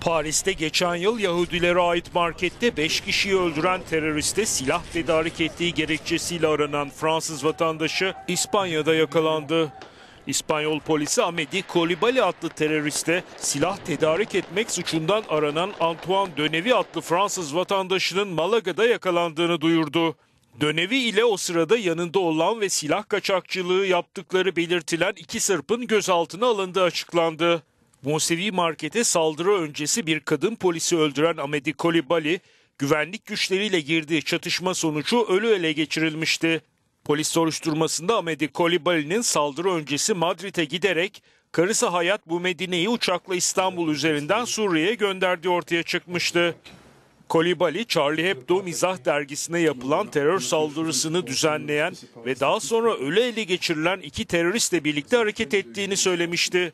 Paris'te geçen yıl Yahudilere ait markette 5 kişiyi öldüren teröriste silah tedarik ettiği gerekçesiyle aranan Fransız vatandaşı İspanya'da yakalandı. İspanyol polisi Amedi Kolibali adlı teröriste silah tedarik etmek suçundan aranan Antoine Dönevi adlı Fransız vatandaşının Malaga'da yakalandığını duyurdu. Dönevi ile o sırada yanında olan ve silah kaçakçılığı yaptıkları belirtilen iki Sırp'ın gözaltına alındığı açıklandı. Mosevi markete saldırı öncesi bir kadın polisi öldüren Amedi Kolibali, güvenlik güçleriyle girdiği çatışma sonucu ölü ele geçirilmişti. Polis soruşturmasında Amedi Kolibali'nin saldırı öncesi Madrid'e giderek karısı Hayat bu Medine'yi uçakla İstanbul üzerinden Suriye'ye gönderdiği ortaya çıkmıştı. Kolibali, Charlie Hebdo mizah dergisine yapılan terör saldırısını düzenleyen ve daha sonra ölü ele geçirilen iki teröristle birlikte hareket ettiğini söylemişti.